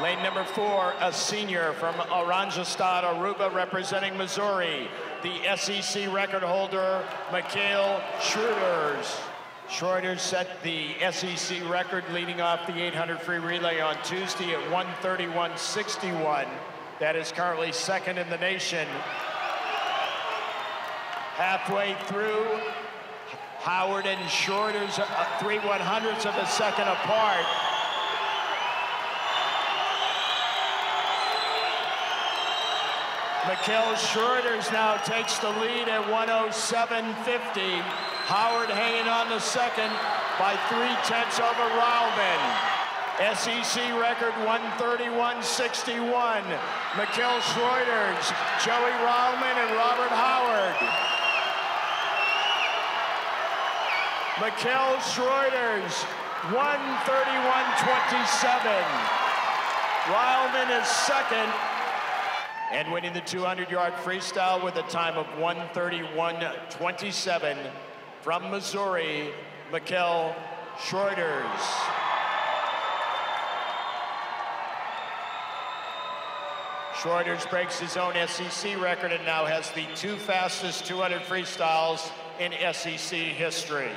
Lane number four, a senior from Oranjestad, Aruba, representing Missouri, the SEC record holder, Mikel Schreuders. Schreuders set the SEC record leading off the 800 free relay on Tuesday at 131.61. That is currently second in the nation. Halfway through, Howard and Schreuders, uh, three one hundredths of a second apart. Mikel Schreuders now takes the lead at 107.50. Howard hanging on the second by three tenths over Rauman. SEC record 131.61. Mikel Schreuders, Joey Rauman, and Robert Howard. Mikel Schreuders, 131.27. Rauman is second, and winning the 200-yard freestyle with a time of 131.27 from Missouri, Mikel Schreuders. Schreuders breaks his own SEC record and now has the two fastest 200 freestyles in SEC history.